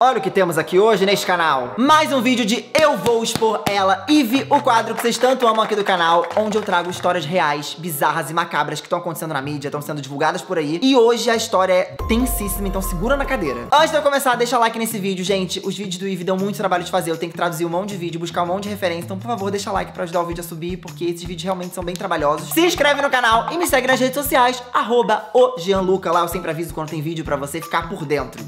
Olha o que temos aqui hoje neste canal. Mais um vídeo de Eu Vou Expor Ela, Eve, o quadro que vocês tanto amam aqui do canal, onde eu trago histórias reais, bizarras e macabras que estão acontecendo na mídia, estão sendo divulgadas por aí. E hoje a história é tensíssima, então segura na cadeira. Antes de eu começar, deixa like nesse vídeo, gente. Os vídeos do Eve dão muito trabalho de fazer, eu tenho que traduzir um monte de vídeo, buscar um monte de referência, então por favor, deixa like pra ajudar o vídeo a subir, porque esses vídeos realmente são bem trabalhosos. Se inscreve no canal e me segue nas redes sociais, arroba o Gianluca, lá eu sempre aviso quando tem vídeo pra você ficar por dentro.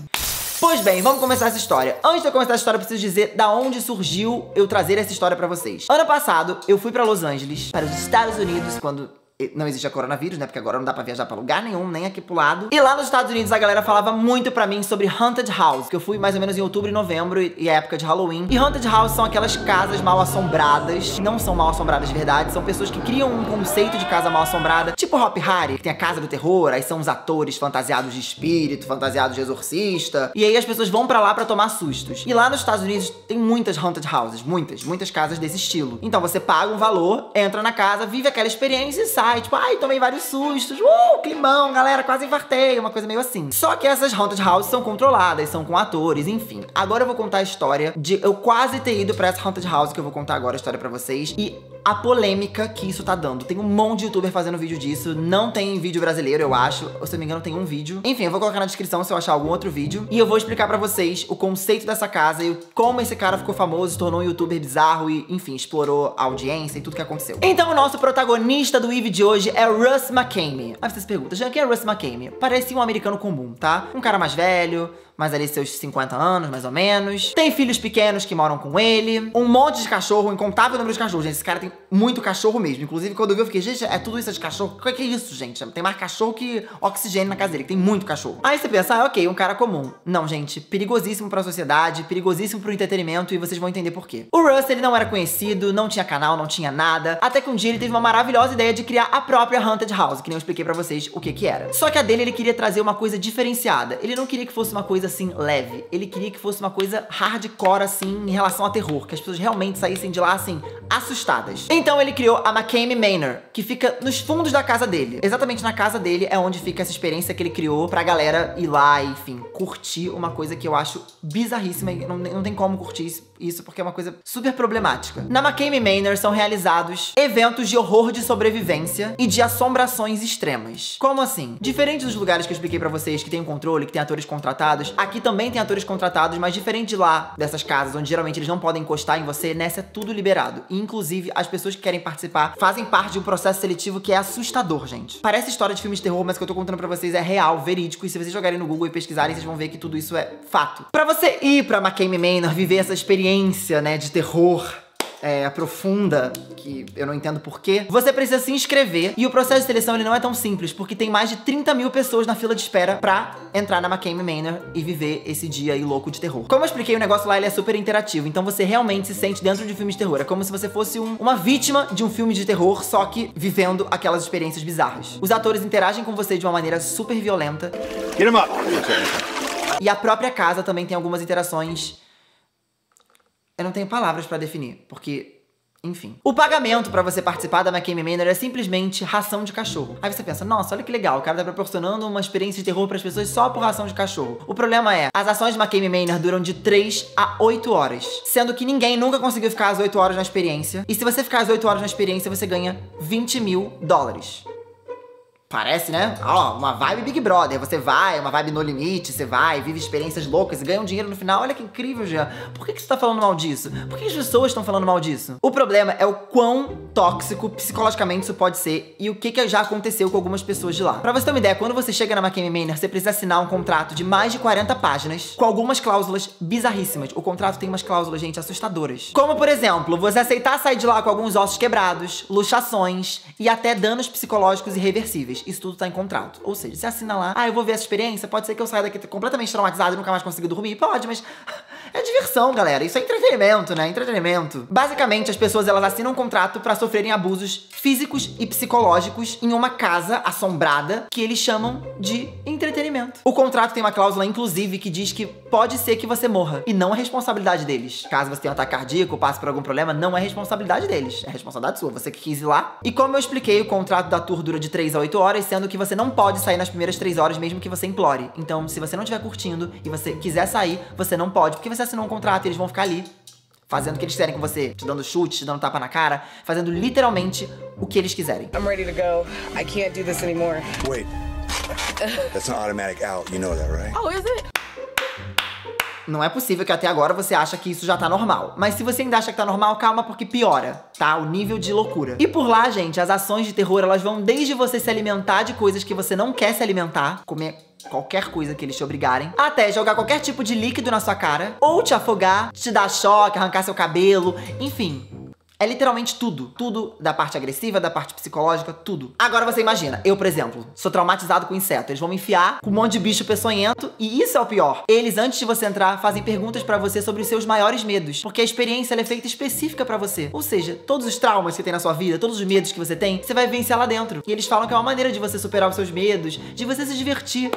Pois bem, vamos começar essa história. Antes de eu começar essa história, eu preciso dizer da onde surgiu eu trazer essa história pra vocês. Ano passado, eu fui pra Los Angeles, para os Estados Unidos, quando não existia coronavírus, né? Porque agora não dá pra viajar pra lugar nenhum, nem aqui pro lado. E lá nos Estados Unidos a galera falava muito pra mim sobre Haunted House, que eu fui mais ou menos em outubro e novembro, e é época de Halloween. E Haunted House são aquelas casas mal assombradas, não são mal assombradas de verdade, são pessoas que criam um conceito de casa mal assombrada, tipo Hop Harry, que tem a casa do terror, aí são os atores fantasiados de espírito, fantasiados de exorcista. E aí as pessoas vão pra lá pra tomar sustos. E lá nos Estados Unidos tem muitas Haunted Houses, muitas, muitas casas desse estilo. Então você paga um valor, entra na casa, vive aquela experiência e sai tipo, ai, tomei vários sustos, uh, climão, galera, quase infartei, uma coisa meio assim. Só que essas haunted houses são controladas, são com atores, enfim. Agora eu vou contar a história de eu quase ter ido pra essa haunted house que eu vou contar agora a história pra vocês e a polêmica que isso tá dando. Tem um monte de youtuber fazendo vídeo disso, não tem vídeo brasileiro, eu acho, se não me engano tem um vídeo. Enfim, eu vou colocar na descrição se eu achar algum outro vídeo e eu vou explicar pra vocês o conceito dessa casa e como esse cara ficou famoso, se tornou um youtuber bizarro e, enfim, explorou a audiência e tudo que aconteceu. Então o nosso protagonista do Eve de hoje é Russ McCamey. Aí vocês perguntam, Jean, quem é Russ McCamey? Parecia um americano comum, tá? Um cara mais velho, mais ali seus 50 anos, mais ou menos. Tem filhos pequenos que moram com ele. Um monte de cachorro, um incontável número de cachorros. Gente, esse cara tem muito cachorro mesmo. Inclusive, quando eu vi, eu fiquei, gente, é tudo isso de cachorro? O que é isso, gente? Tem mais cachorro que oxigênio na casa dele, tem muito cachorro. Aí você pensa, ah, ok, um cara comum. Não, gente, perigosíssimo pra sociedade, perigosíssimo pro entretenimento e vocês vão entender por quê. O Russ, ele não era conhecido, não tinha canal, não tinha nada. Até que um dia ele teve uma maravilhosa ideia de criar a própria Haunted House, que nem eu expliquei pra vocês o que que era. Só que a dele, ele queria trazer uma coisa diferenciada. Ele não queria que fosse uma coisa assim, leve ele queria que fosse uma coisa hardcore, assim, em relação a terror. Que as pessoas realmente saíssem de lá, assim, assustadas. Então ele criou a McCamey Manor, que fica nos fundos da casa dele. Exatamente na casa dele é onde fica essa experiência que ele criou pra galera ir lá enfim, curtir uma coisa que eu acho bizarríssima e não, não tem como curtir isso porque é uma coisa super problemática. Na McCamey Manor são realizados eventos de horror de sobrevivência e de assombrações extremas. Como assim? Diferente dos lugares que eu expliquei pra vocês, que tem um controle, que tem atores contratados, aqui também tem atores contratados, mas diferente de lá, dessas casas, onde geralmente eles não podem encostar em você, nessa é tudo liberado. Inclusive, as pessoas que querem participar fazem parte de um processo seletivo que é assustador, gente. Parece história de filme de terror, mas o que eu tô contando pra vocês é real, verídico, e se vocês jogarem no Google e pesquisarem, vocês vão ver que tudo isso é fato. Pra você ir pra McCamey Manor, viver essa experiência, né, de terror, é, profunda, que eu não entendo porquê, você precisa se inscrever. E o processo de seleção ele não é tão simples, porque tem mais de 30 mil pessoas na fila de espera pra entrar na McCain Manor e viver esse dia aí louco de terror. Como eu expliquei, o negócio lá ele é super interativo, então você realmente se sente dentro de um filme de terror. É como se você fosse um, uma vítima de um filme de terror, só que vivendo aquelas experiências bizarras. Os atores interagem com você de uma maneira super violenta. Get him up. E a própria casa também tem algumas interações eu não tenho palavras pra definir, porque enfim. O pagamento para você participar da McCamey Manor é simplesmente ração de cachorro. Aí você pensa, nossa, olha que legal, o cara tá proporcionando uma experiência de terror para as pessoas só por ração de cachorro. O problema é, as ações de McCamey Manor duram de 3 a 8 horas, sendo que ninguém nunca conseguiu ficar as 8 horas na experiência. E se você ficar as 8 horas na experiência, você ganha 20 mil dólares. Parece, né? Ó, uma vibe Big Brother. Você vai, uma vibe no limite, você vai, vive experiências loucas e ganha um dinheiro no final. Olha que incrível, Jean. Por que, que você tá falando mal disso? Por que as pessoas estão falando mal disso? O problema é o quão tóxico psicologicamente isso pode ser e o que, que já aconteceu com algumas pessoas de lá. Pra você ter uma ideia, quando você chega na McKinney Manor, você precisa assinar um contrato de mais de 40 páginas com algumas cláusulas bizarríssimas. O contrato tem umas cláusulas, gente, assustadoras. Como, por exemplo, você aceitar sair de lá com alguns ossos quebrados, luxações e até danos psicológicos irreversíveis. Isso tudo tá em contrato. Ou seja, você assina lá, ah, eu vou ver essa experiência, pode ser que eu saia daqui completamente traumatizado e nunca mais consiga dormir. Pode, mas diversão, galera. Isso é entretenimento, né? Entretenimento. Basicamente, as pessoas elas assinam um contrato para sofrerem abusos físicos e psicológicos em uma casa assombrada que eles chamam de entretenimento. O contrato tem uma cláusula, inclusive, que diz que pode ser que você morra e não é responsabilidade deles. Caso você tenha um ataque cardíaco passe por algum problema, não é responsabilidade deles. É responsabilidade sua. Você que quis ir lá. E como eu expliquei, o contrato da tour dura de 3 a 8 horas, sendo que você não pode sair nas primeiras 3 horas, mesmo que você implore. Então, se você não estiver curtindo e você quiser sair, você não pode, porque você assinou um contrato e eles vão ficar ali fazendo o que eles quiserem com você, te dando chute, te dando tapa na cara, fazendo literalmente o que eles quiserem. I'm ready to go. I can't do this anymore. Wait. That's an automatic out. You know that, right? Oh, is it? Não é possível que até agora você acha que isso já tá normal. Mas se você ainda acha que tá normal, calma, porque piora, tá? O nível de loucura. E por lá, gente, as ações de terror, elas vão desde você se alimentar de coisas que você não quer se alimentar, comer qualquer coisa que eles te obrigarem, até jogar qualquer tipo de líquido na sua cara, ou te afogar, te dar choque, arrancar seu cabelo, enfim. É literalmente tudo. Tudo da parte agressiva, da parte psicológica, tudo. Agora você imagina, eu, por exemplo, sou traumatizado com inseto. Eles vão me enfiar com um monte de bicho peçonhento e isso é o pior. Eles, antes de você entrar, fazem perguntas pra você sobre os seus maiores medos. Porque a experiência é feita específica pra você. Ou seja, todos os traumas que tem na sua vida, todos os medos que você tem, você vai vivenciar lá dentro. E eles falam que é uma maneira de você superar os seus medos, de você se divertir.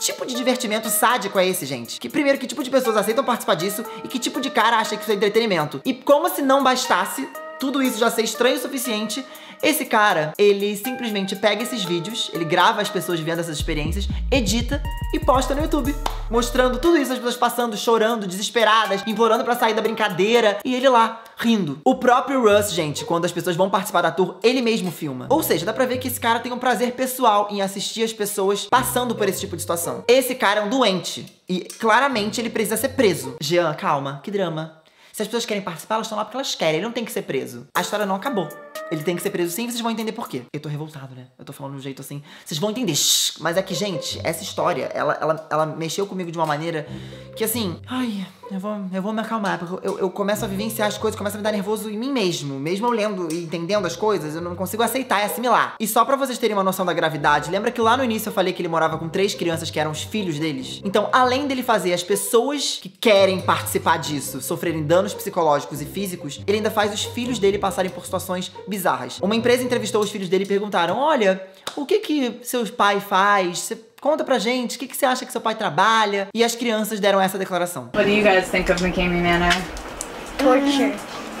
Tipo de divertimento sádico é esse, gente? Que primeiro, que tipo de pessoas aceitam participar disso e que tipo de cara acha que isso é entretenimento? E como se não bastasse tudo isso já ser estranho o suficiente, esse cara, ele simplesmente pega esses vídeos, ele grava as pessoas vendo essas experiências, edita e posta no YouTube. Mostrando tudo isso, as pessoas passando, chorando, desesperadas, implorando pra sair da brincadeira, e ele lá, rindo. O próprio Russ, gente, quando as pessoas vão participar da tour, ele mesmo filma. Ou seja, dá pra ver que esse cara tem um prazer pessoal em assistir as pessoas passando por esse tipo de situação. Esse cara é um doente. E claramente ele precisa ser preso. Jean, calma, que drama. Se as pessoas querem participar, elas estão lá porque elas querem. Ele não tem que ser preso. A história não acabou. Ele tem que ser preso sim vocês vão entender por quê. Eu tô revoltado, né? Eu tô falando de um jeito assim. Vocês vão entender. Shhh. Mas é que, gente, essa história, ela, ela, ela mexeu comigo de uma maneira que, assim... Ai, eu vou, eu vou me acalmar. Porque eu, eu começo a vivenciar as coisas, começo a me dar nervoso em mim mesmo. Mesmo eu lendo e entendendo as coisas, eu não consigo aceitar e assimilar. E só pra vocês terem uma noção da gravidade, lembra que lá no início eu falei que ele morava com três crianças que eram os filhos deles? Então, além dele fazer as pessoas que querem participar disso sofrerem danos psicológicos e físicos, ele ainda faz os filhos dele passarem por situações bizarras. Uma empresa entrevistou os filhos dele e perguntaram: Olha, o que que seu pai faz? Você conta pra gente, o que, que você acha que seu pai trabalha? E as crianças deram essa declaração. What do you guys think of McCamey Manor? Torture.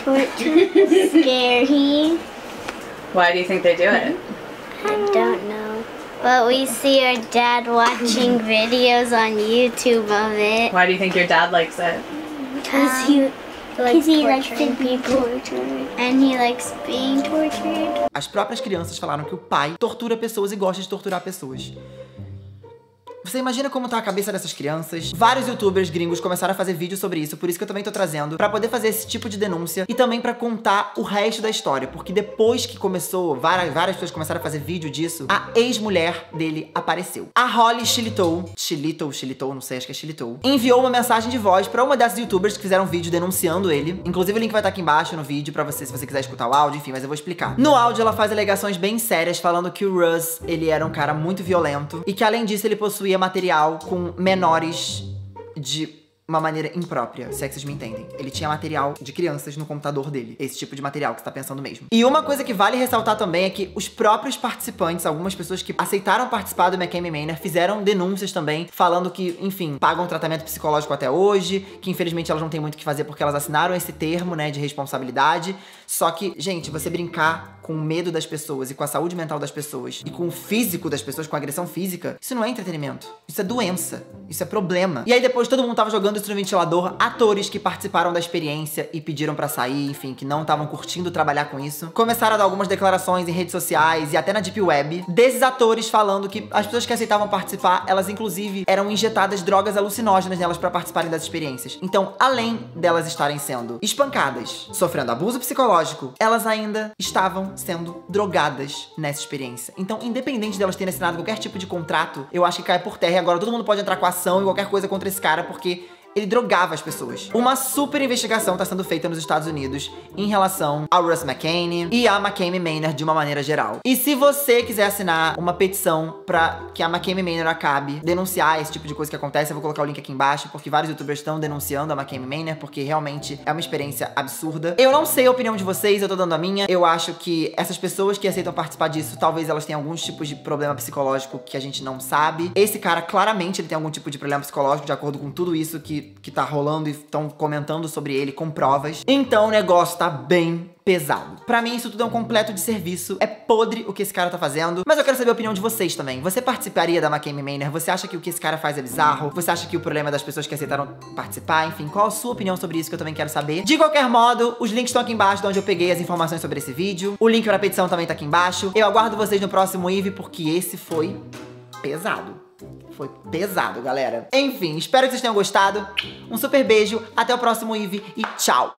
Torture. Scary. Why do you think they do it? I don't know. But we see our dad watching videos on YouTube of it. Why do you think your dad likes it? Because he likes he likes to be tortured. And he likes being tortured. As próprias crianças falaram que o pai tortura pessoas e gosta de torturar pessoas. Você imagina como tá a cabeça dessas crianças? Vários youtubers gringos começaram a fazer vídeos sobre isso, por isso que eu também tô trazendo, pra poder fazer esse tipo de denúncia e também pra contar o resto da história, porque depois que começou, várias, várias pessoas começaram a fazer vídeo disso, a ex-mulher dele apareceu. A Holly Chilitou, Chilitou, Chilitou, não sei, acho que é Chilitou, enviou uma mensagem de voz pra uma dessas youtubers que fizeram um vídeo denunciando ele. Inclusive o link vai estar aqui embaixo no vídeo pra você, se você quiser escutar o áudio, enfim, mas eu vou explicar. No áudio ela faz alegações bem sérias, falando que o Russ, ele era um cara muito violento e que além disso ele possuía material com menores de uma maneira imprópria, se é que vocês me entendem. Ele tinha material de crianças no computador dele. Esse tipo de material que você tá pensando mesmo. E uma coisa que vale ressaltar também é que os próprios participantes, algumas pessoas que aceitaram participar do McCamey Manor, fizeram denúncias também, falando que, enfim, pagam tratamento psicológico até hoje, que infelizmente elas não têm muito o que fazer porque elas assinaram esse termo, né, de responsabilidade. Só que, gente, você brincar com o medo das pessoas e com a saúde mental das pessoas e com o físico das pessoas, com a agressão física, isso não é entretenimento. Isso é doença. Isso é problema. E aí depois todo mundo tava jogando no ventilador, atores que participaram da experiência e pediram pra sair, enfim, que não estavam curtindo trabalhar com isso, começaram a dar algumas declarações em redes sociais e até na Deep Web, desses atores falando que as pessoas que aceitavam participar, elas inclusive eram injetadas drogas alucinógenas nelas pra participarem das experiências. Então, além delas estarem sendo espancadas, sofrendo abuso psicológico, elas ainda estavam sendo drogadas nessa experiência. Então, independente delas terem assinado qualquer tipo de contrato, eu acho que cai por terra e agora todo mundo pode entrar com ação e qualquer coisa contra esse cara, porque ele drogava as pessoas. Uma super investigação tá sendo feita nos Estados Unidos em relação ao Russ McCain e a McCain Manor de uma maneira geral. E se você quiser assinar uma petição pra que a McCain Manor acabe, denunciar esse tipo de coisa que acontece, eu vou colocar o link aqui embaixo, porque vários youtubers estão denunciando a McCain Manor, porque realmente é uma experiência absurda. Eu não sei a opinião de vocês, eu tô dando a minha. Eu acho que essas pessoas que aceitam participar disso, talvez elas tenham alguns tipos de problema psicológico que a gente não sabe. Esse cara, claramente, ele tem algum tipo de problema psicológico, de acordo com tudo isso que, que tá rolando e estão comentando sobre ele com provas. Então o negócio tá bem pesado. Pra mim, isso tudo é um completo de serviço. É podre o que esse cara tá fazendo. Mas eu quero saber a opinião de vocês também. Você participaria da McCain Manor? Você acha que o que esse cara faz é bizarro? Você acha que o problema é das pessoas que aceitaram participar? Enfim, qual a sua opinião sobre isso que eu também quero saber? De qualquer modo, os links estão aqui embaixo de onde eu peguei as informações sobre esse vídeo. O link pra petição também tá aqui embaixo. Eu aguardo vocês no próximo IVE, porque esse foi pesado. Foi pesado, galera. Enfim, espero que vocês tenham gostado. Um super beijo, até o próximo IVE e tchau!